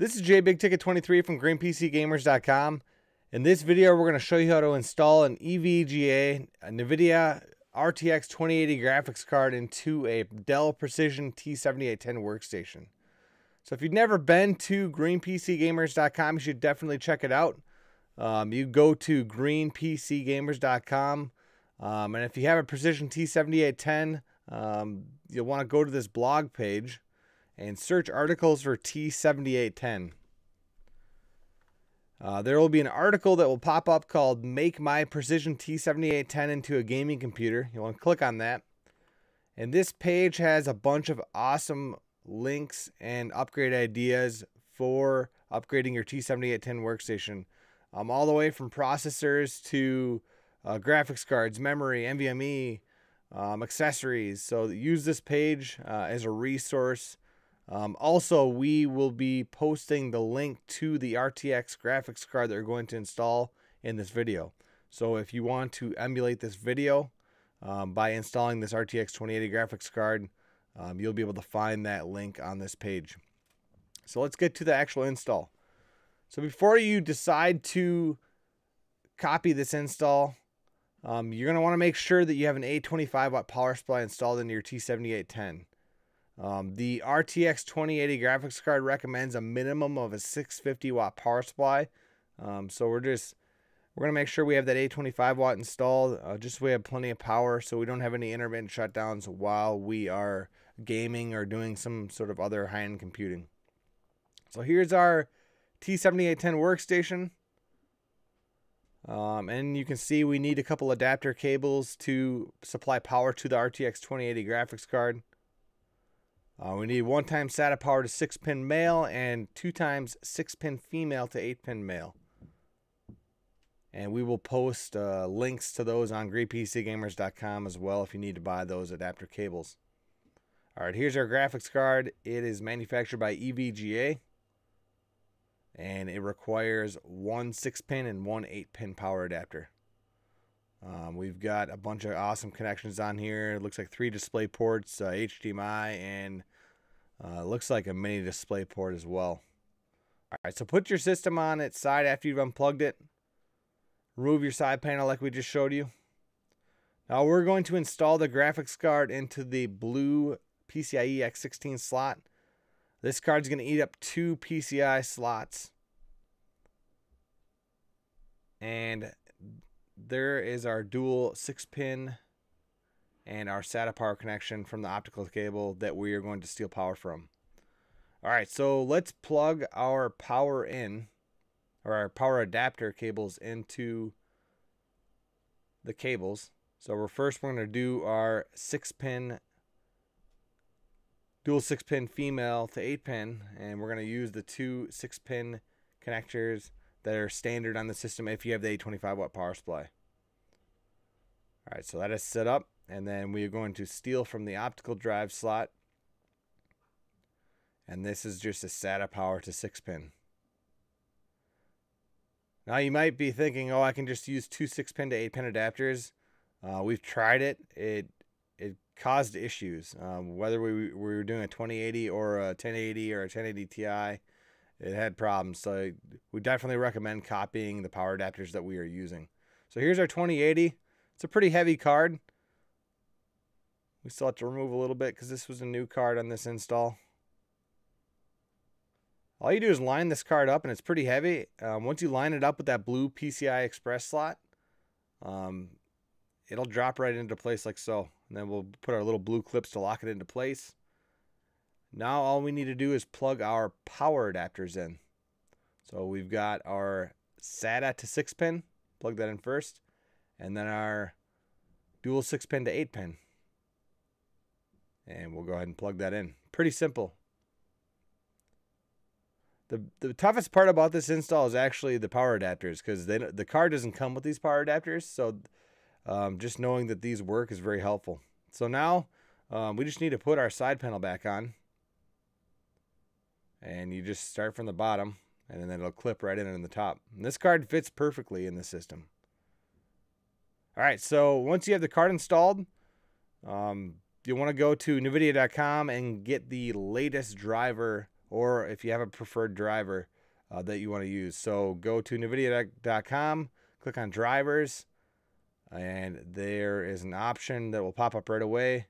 This is JBigTicket23 from GreenPCGamers.com. In this video, we're going to show you how to install an EVGA, NVIDIA RTX 2080 graphics card into a Dell Precision T7810 workstation. So if you've never been to GreenPCGamers.com, you should definitely check it out. Um, you go to GreenPCGamers.com, um, and if you have a Precision T7810, um, you'll want to go to this blog page and search articles for T7810. Uh, there will be an article that will pop up called Make My Precision T7810 into a Gaming Computer. You'll want to click on that. And this page has a bunch of awesome links and upgrade ideas for upgrading your T7810 workstation. Um, all the way from processors to uh, graphics cards, memory, NVMe, um, accessories. So use this page uh, as a resource um, also, we will be posting the link to the RTX graphics card that we're going to install in this video. So if you want to emulate this video um, by installing this RTX 2080 graphics card, um, you'll be able to find that link on this page. So let's get to the actual install. So before you decide to copy this install, um, you're going to want to make sure that you have an A25 watt power supply installed into your T7810. Um, the RTX 2080 graphics card recommends a minimum of a 650 watt power supply. Um, so we're just we're gonna make sure we have that 825 watt installed, uh, just so we have plenty of power, so we don't have any intermittent shutdowns while we are gaming or doing some sort of other high-end computing. So here's our T7810 workstation. Um, and you can see we need a couple adapter cables to supply power to the RTX 2080 graphics card. Uh, we need one time SATA power to 6 pin male and two times 6 pin female to 8 pin male. And we will post uh, links to those on greenpcgamers.com as well if you need to buy those adapter cables. All right, here's our graphics card. It is manufactured by EVGA. And it requires one 6 pin and one 8 pin power adapter. Um, we've got a bunch of awesome connections on here. It looks like three display ports, uh, HDMI, and uh, looks like a mini display port as well. All right, so put your system on its side after you've unplugged it. Remove your side panel like we just showed you. Now we're going to install the graphics card into the blue PCIe X16 slot. This card's going to eat up two PCI slots. And there is our dual 6-pin and our SATA power connection from the optical cable that we are going to steal power from. All right, so let's plug our power in, or our power adapter cables into the cables. So we're first we're going to do our 6-pin, dual 6-pin female to 8-pin, and we're going to use the two 6-pin connectors that are standard on the system if you have the 825 watt power supply. All right, so that is set up. And then we are going to steal from the optical drive slot. And this is just a SATA power to 6 pin. Now you might be thinking, oh, I can just use two 6 pin to 8 pin adapters. Uh, we've tried it. It it caused issues. Um, whether we, we were doing a 2080 or a 1080 or a 1080 Ti, it had problems. So we definitely recommend copying the power adapters that we are using. So here's our 2080. It's a pretty heavy card. We still have to remove a little bit because this was a new card on this install. All you do is line this card up and it's pretty heavy. Um, once you line it up with that blue PCI Express slot, um, it'll drop right into place like so. And then we'll put our little blue clips to lock it into place. Now all we need to do is plug our power adapters in. So we've got our SATA to 6 pin, plug that in first and then our dual 6 pin to 8 pin. And we'll go ahead and plug that in. Pretty simple. The, the toughest part about this install is actually the power adapters because the car doesn't come with these power adapters. So um, just knowing that these work is very helpful. So now um, we just need to put our side panel back on. And you just start from the bottom and then it'll clip right in in the top. And this card fits perfectly in the system. All right, so once you have the card installed, um, you want to go to NVIDIA.com and get the latest driver or if you have a preferred driver uh, that you want to use. So go to NVIDIA.com, click on drivers, and there is an option that will pop up right away.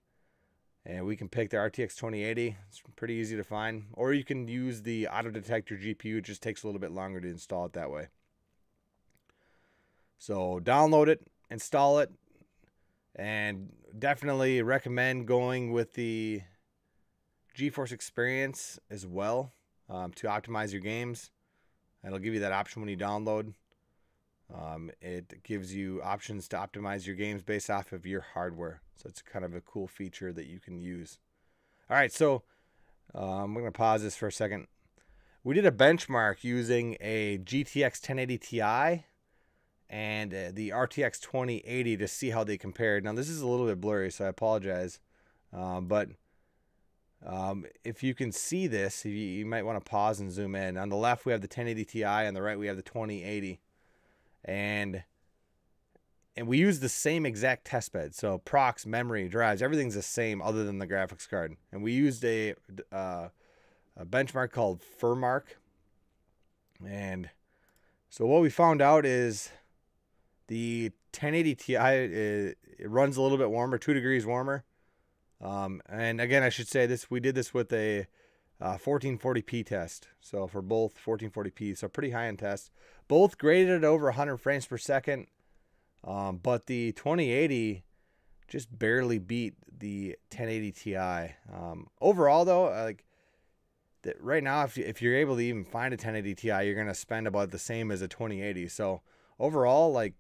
And we can pick the RTX 2080. It's pretty easy to find. Or you can use the auto detector GPU. It just takes a little bit longer to install it that way. So download it, install it, and definitely recommend going with the GeForce Experience as well um, to optimize your games. It'll give you that option when you download. Um, it gives you options to optimize your games based off of your hardware. So it's kind of a cool feature that you can use. All right, so um, I'm going to pause this for a second. We did a benchmark using a GTX 1080 Ti and uh, the RTX 2080 to see how they compared. Now, this is a little bit blurry, so I apologize. Um, but um, if you can see this, you, you might want to pause and zoom in. On the left, we have the 1080 Ti. On the right, we have the 2080. And and we use the same exact test bed. So procs, memory, drives, everything's the same other than the graphics card. And we used a, uh, a benchmark called Furmark. And so what we found out is the 1080 Ti it, it runs a little bit warmer, two degrees warmer. Um, and again, I should say this: we did this with a uh, 1440p test. So for both 1440p, so pretty high end test. Both graded at over 100 frames per second, um, but the 2080 just barely beat the 1080 Ti. Um, overall, though, like that right now, if, you, if you're able to even find a 1080 Ti, you're gonna spend about the same as a 2080. So overall, like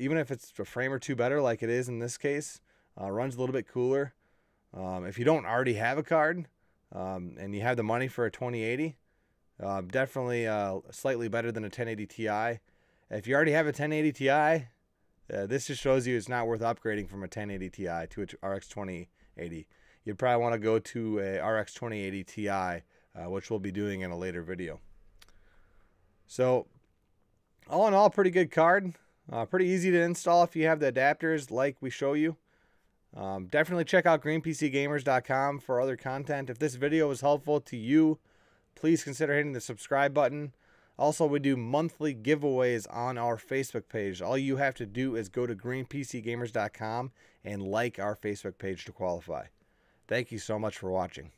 even if it's a frame or two better, like it is in this case, uh, runs a little bit cooler. Um, if you don't already have a card um, and you have the money for a 2080, uh, definitely uh, slightly better than a 1080 Ti. If you already have a 1080 Ti, uh, this just shows you it's not worth upgrading from a 1080 Ti to a RX 2080. You'd probably want to go to a RX 2080 Ti, uh, which we'll be doing in a later video. So, all in all, pretty good card. Uh, pretty easy to install if you have the adapters like we show you. Um, definitely check out greenpcgamers.com for other content. If this video was helpful to you, please consider hitting the subscribe button. Also, we do monthly giveaways on our Facebook page. All you have to do is go to greenpcgamers.com and like our Facebook page to qualify. Thank you so much for watching.